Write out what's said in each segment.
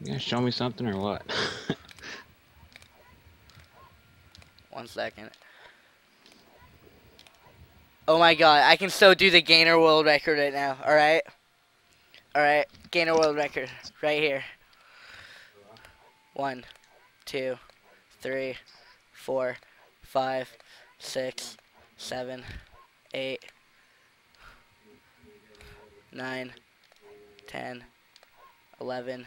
You gonna show me something or what? One second. Oh my god, I can still do the gainer world record right now, alright? Alright, gainer world record, right here. One, two, three, four, five, six, seven, eight, nine, ten, eleven,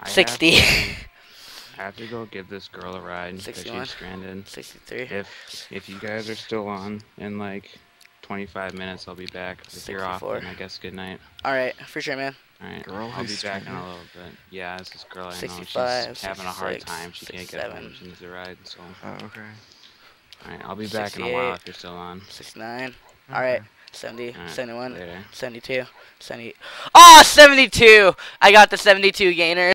I have 60, to- I have to go give this girl a ride because she's stranded. 63, If if you guys are still on in like 25 minutes, I'll be back. If you're off, 64. then I guess good night. Alright, for sure, man. All right, Girl I'll be who's back in a little bit. Yeah, it's this girl I know. 65, She's having a hard 66, time. She can't get home. 67. She needs a ride. So, Oh, okay. all right, I'll be back in a while if you're still on. 69. Alright, Okay. 70, Alright, 71, Later. 72, 70. Ah, oh, 72! I got the 72 gainer.